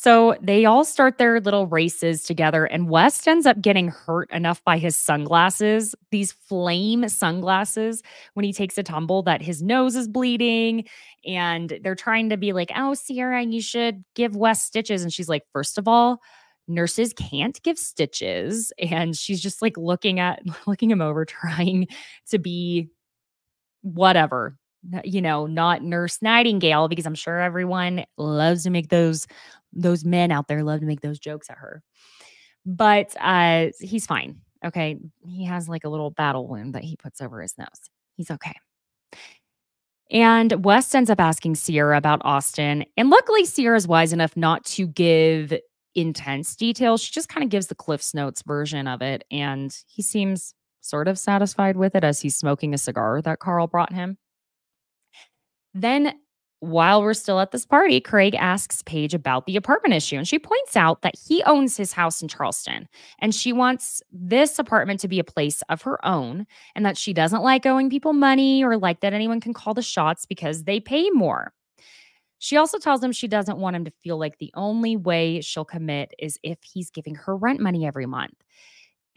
So they all start their little races together, and West ends up getting hurt enough by his sunglasses, these flame sunglasses, when he takes a tumble that his nose is bleeding. And they're trying to be like, oh, Ciara, you should give West stitches. And she's like, first of all, nurses can't give stitches. And she's just like looking at, [laughs] looking him over, trying to be whatever, you know, not Nurse Nightingale, because I'm sure everyone loves to make those those men out there love to make those jokes at her. But uh, he's fine. Okay. He has like a little battle wound that he puts over his nose. He's okay. And West ends up asking Ciara about Austin. And luckily, Ciara's wise enough not to give intense details. She just kind of gives the Cliff's Notes version of it. And he seems sort of satisfied with it as he's smoking a cigar that Carl brought him. Then while we're still at this party, Craig asks Paige about the apartment issue. And she points out that he owns his house in Charleston and she wants this apartment to be a place of her own and that she doesn't like owing people money or like that anyone can call the shots because they pay more. She also tells him she doesn't want him to feel like the only way she'll commit is if he's giving her rent money every month. [laughs]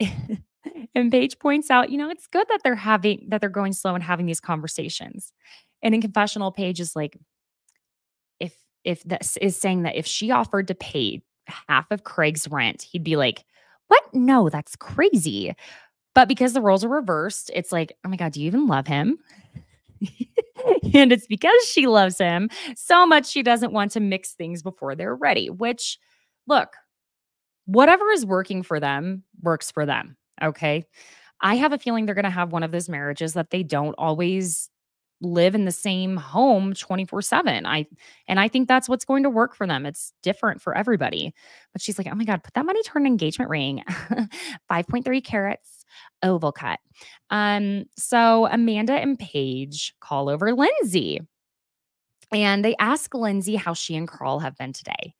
and Paige points out, you know, it's good that they're having that they're going slow and having these conversations. And in confessional, Paige is like, if if this is saying that if she offered to pay half of Craig's rent, he'd be like, What? No, that's crazy. But because the roles are reversed, it's like, Oh my God, do you even love him? [laughs] and it's because she loves him so much she doesn't want to mix things before they're ready, which, look, whatever is working for them works for them. Okay. I have a feeling they're going to have one of those marriages that they don't always live in the same home 24/7. I and I think that's what's going to work for them. It's different for everybody. But she's like, "Oh my god, put that money toward an engagement ring. [laughs] 5.3 carats, oval cut." Um so Amanda and Paige call over Lindsay. And they ask Lindsay how she and Carl have been today.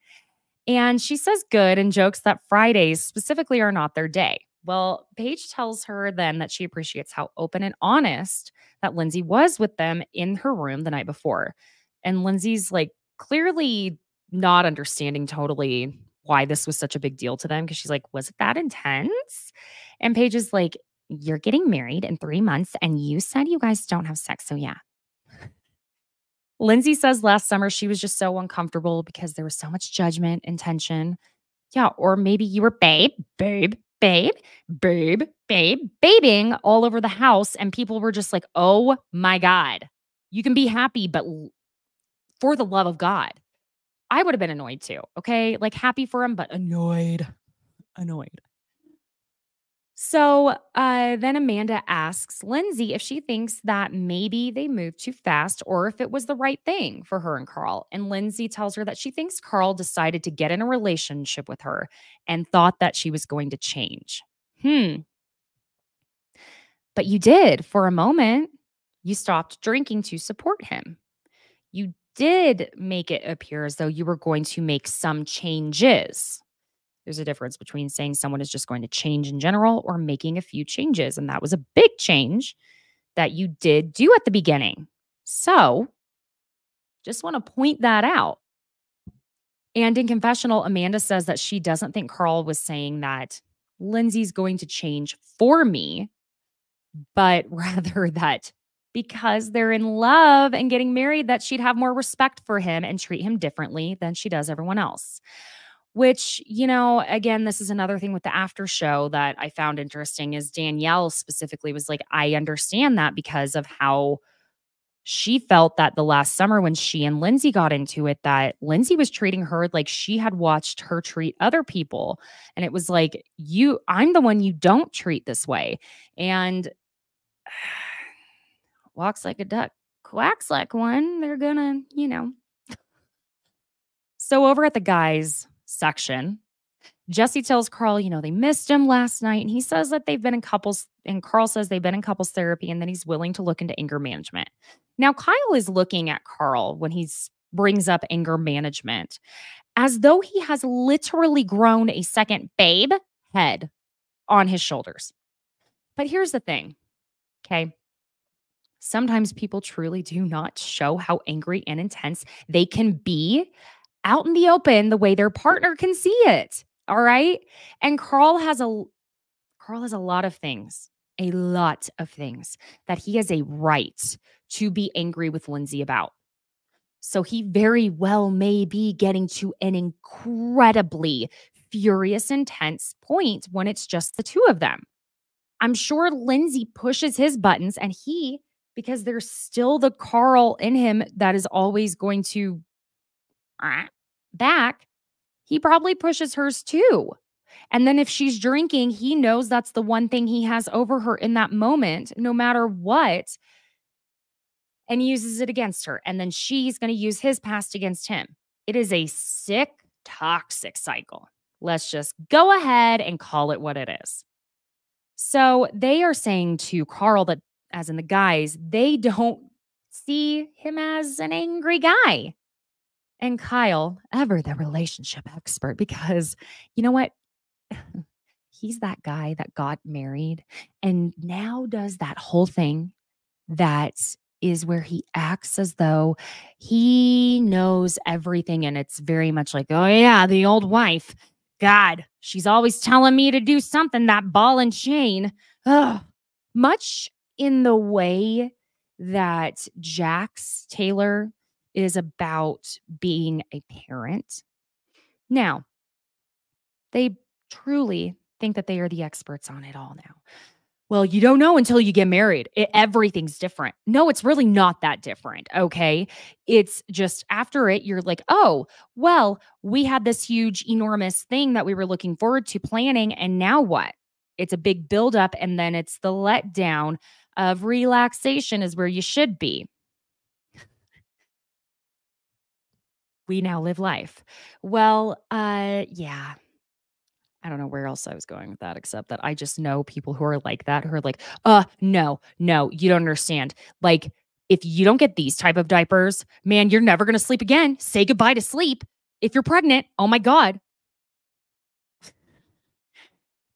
And she says good and jokes that Fridays specifically are not their day. Well, Paige tells her then that she appreciates how open and honest that Lindsay was with them in her room the night before. And Lindsay's like clearly not understanding totally why this was such a big deal to them because she's like, Was it that intense? And Paige is like, You're getting married in three months and you said you guys don't have sex. So, yeah. Lindsay says last summer she was just so uncomfortable because there was so much judgment and tension. Yeah. Or maybe you were babe, babe, babe, babe, babe, babing all over the house. And people were just like, oh my God, you can be happy, but for the love of God. I would have been annoyed too. Okay. Like happy for him, but annoyed. Annoyed. So uh, then Amanda asks Lindsay if she thinks that maybe they moved too fast or if it was the right thing for her and Carl. And Lindsay tells her that she thinks Carl decided to get in a relationship with her and thought that she was going to change. Hmm. But you did for a moment. You stopped drinking to support him. You did make it appear as though you were going to make some changes. There's a difference between saying someone is just going to change in general or making a few changes. And that was a big change that you did do at the beginning. So just want to point that out. And in confessional, Amanda says that she doesn't think Carl was saying that Lindsay's going to change for me, but [laughs] rather that because they're in love and getting married, that she'd have more respect for him and treat him differently than she does everyone else which you know again this is another thing with the after show that i found interesting is danielle specifically was like i understand that because of how she felt that the last summer when she and lindsay got into it that lindsay was treating her like she had watched her treat other people. And it was like you i'm the one you don't treat this way. And [sighs] walks like a duck quacks like one they're gonna you know. So over at the guys section. Jesse tells Carl, you know, they missed him last night. And he says that they've been in couples, and Carl says they've been in couples therapy and that he's willing to look into anger management. Now, Kyle is looking at Carl when he brings up anger management as though he has literally grown a second babe head on his shoulders. But here's the thing, okay? Sometimes people truly do not show how angry and intense they can be out in the open the way their partner can see it. All right. And Carl has a Carl has a lot of things, a lot of things that he has a right to be angry with Lindsay about. So he very well may be getting to an incredibly furious, intense point when it's just the two of them. I'm sure Lindsay pushes his buttons and he, because there's still the Carl in him that is always going to back, he probably pushes hers too. And then if she's drinking, he knows that's the one thing he has over her in that moment, no matter what, and uses it against her. And then she's going to use his past against him. It is a sick, toxic cycle. Let's just go ahead and call it what it is. So they are saying to Carl that, as in the guys, they don't see him as an angry guy and Kyle, ever the relationship expert, because you know what? [sighs] He's that guy that got married and now does that whole thing that is where he acts as though he knows everything. And it's very much like, oh, yeah, the old wife. God, she's always telling me to do something, that ball and chain. Ugh. Much in the way that Jax Taylor is about being a parent. Now, they truly think that they are the experts on it all now. Well, you don't know until you get married. It, everything's different. No, it's really not that different. Okay. It's just after it, you're like, oh, well, we had this huge, enormous thing that we were looking forward to planning. And now what? It's a big buildup. And then it's the letdown of relaxation, is where you should be. We now live life. Well, uh, yeah, I don't know where else I was going with that, except that I just know people who are like that, who are like, uh, no, no, you don't understand. Like, if you don't get these type of diapers, man, you're never gonna sleep again. Say goodbye to sleep. If you're pregnant, oh my God.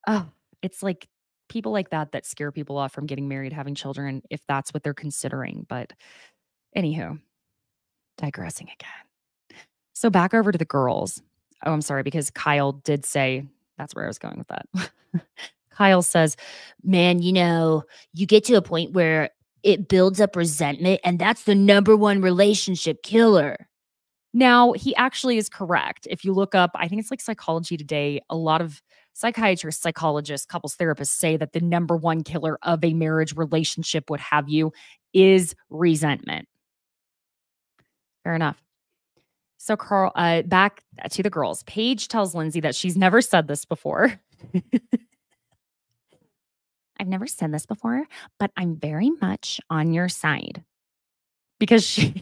Oh, it's like people like that that scare people off from getting married, having children, if that's what they're considering. But anywho, digressing again. So back over to the girls. Oh, I'm sorry, because Kyle did say that's where I was going with that. [laughs] Kyle says, Man, you know, you get to a point where it builds up resentment, and that's the number one relationship killer. Now, he actually is correct. If you look up, I think it's like Psychology Today, a lot of psychiatrists, psychologists, couples therapists say that the number one killer of a marriage relationship, would have you, is resentment. Fair enough. So, Carl, uh, back to the girls. Paige tells Lindsay that she's never said this before. [laughs] I've never said this before, but I'm very much on your side because she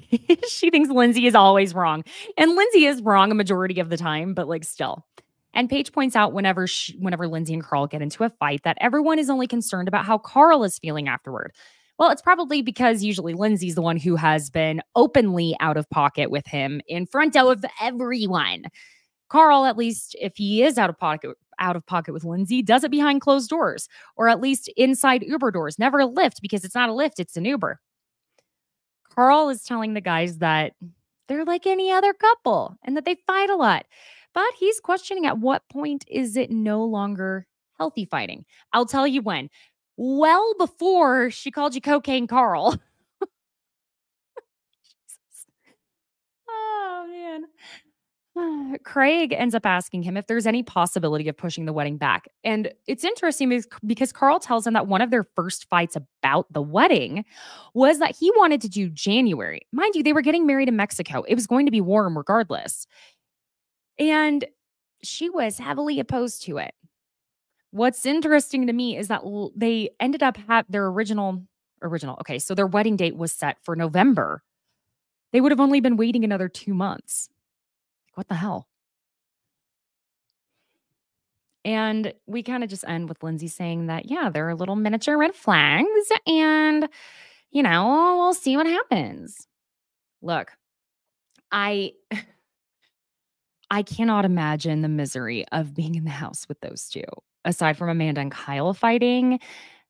[laughs] she thinks Lindsay is always wrong, and Lindsay is wrong a majority of the time, but like still. And Paige points out whenever she, whenever Lindsay and Carl get into a fight that everyone is only concerned about how Carl is feeling afterward. Well, it's probably because usually Lindsay's the one who has been openly out of pocket with him in front of everyone. Carl, at least if he is out of pocket out of pocket with Lindsay, does it behind closed doors or at least inside Uber doors, never a Lyft because it's not a Lyft, it's an Uber. Carl is telling the guys that they're like any other couple and that they fight a lot. But he's questioning at what point is it no longer healthy fighting? I'll tell you when well before she called you cocaine Carl. [laughs] oh man. [sighs] Craig ends up asking him if there's any possibility of pushing the wedding back. And it's interesting because Carl tells him that one of their first fights about the wedding was that he wanted to do January. Mind you, they were getting married in Mexico. It was going to be warm regardless. And she was heavily opposed to it. What's interesting to me is that they ended up have their original original. Okay, so their wedding date was set for November. They would have only been waiting another 2 months. Like what the hell? And we kind of just end with Lindsay saying that, yeah, there are little miniature red flags and, you know, we'll see what happens. Look, I. [laughs] I cannot imagine the misery of being in the house with those two aside from Amanda and Kyle fighting,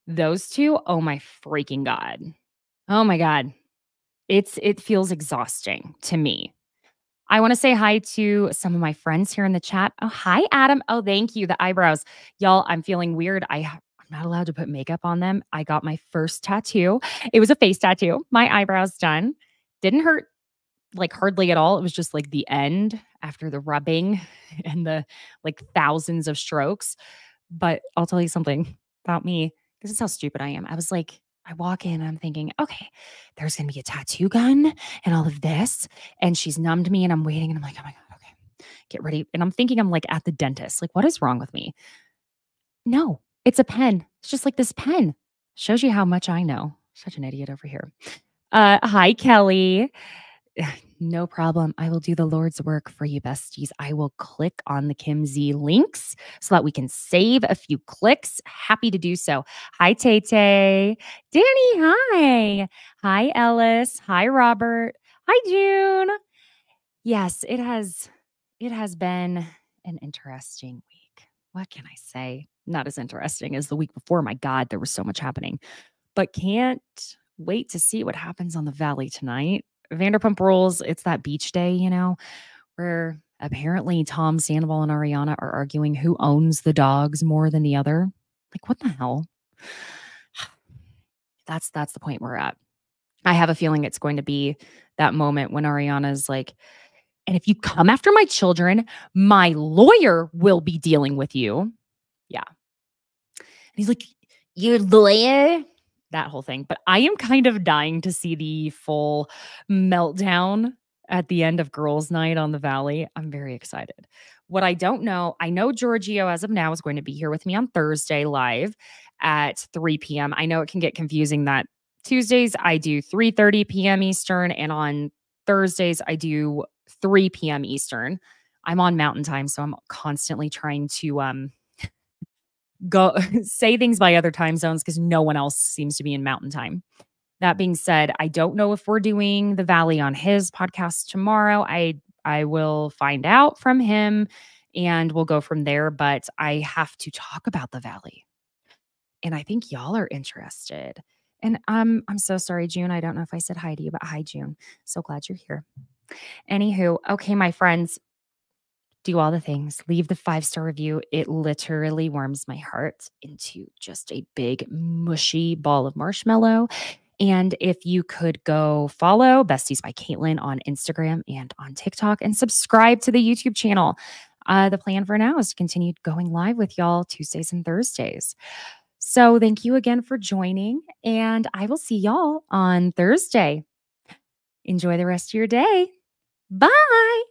those two, oh my freaking God. Oh my God. It's it feels exhausting to me. I want to say hi to some of my friends here in the chat. Oh, hi, Adam. Oh, thank you. The eyebrows. Y'all, I'm feeling weird. I I'm not allowed to put makeup on them. I got my first tattoo. It was a face tattoo. My eyebrows done. Didn't hurt like hardly at all. It was just like the end after the rubbing [laughs] and the like thousands of strokes. But I'll tell you something about me. This is how stupid I am. I was like, I walk in and I'm thinking, okay, there's going to be a tattoo gun and all of this. And she's numbed me and I'm waiting and I'm like, oh my God, okay, get ready. And I'm thinking I'm like at the dentist. Like, what is wrong with me? No, it's a pen. It's just like this pen. Shows you how much I know. Such an idiot over here. Uh, hi, Kelly. No problem. I will do the Lord's work for you, besties. I will click on the Kim Z links so that we can save a few clicks. Happy to do so. Hi, Tay Tay. Danny, hi. Hi, Ellis. Hi, Robert. Hi, June. Yes, it has it has been an interesting week. What can I say? Not as interesting as the week before. My God, there was so much happening. But can't wait to see what happens on the valley tonight. Vanderpump Rules, it's that beach day, you know, where apparently Tom Sandoval and Ariana are arguing who owns the dogs more than the other. Like, what the hell? [sighs] That's that's the point we're at. I have a feeling it's going to be that moment when Ariana's like, and if you come after my children, my lawyer will be dealing with you. Yeah. And he's like, Your lawyer? That whole thing. But I am kind of dying to see the full meltdown at the end of Girls' Night on the Valley. I'm very excited. What I don't know, I know Giorgio as of now is going to be here with me on Thursday live at 3 p.m. I know it can get confusing that Tuesdays I do 3:30 p.m. Eastern and on Thursdays I do 3 p.m. Eastern. I'm on mountain time so I'm constantly trying to um go [laughs] say things by other time zones because no one else seems to be in mountain time. That being said, I don't know if we're doing the Valley on his podcast tomorrow. I I will find out from him and we'll go from there, but I have to talk about the Valley. And I think y'all are interested. And um, I'm so sorry, June. I don't know if I said hi to you, but hi, June. So glad you're here. Anywho, okay, my friends, do all the things. Leave the five star review. It literally warms my heart into just a big, mushy ball of marshmallow. And if you could go follow Besties by Caitlin on Instagram and on TikTok and subscribe to the YouTube channel. Uh, the plan for now is to continue going live with y'all Tuesdays and Thursdays. So thank you again for joining, and I will see y'all on Thursday. Enjoy the rest of your day. Bye.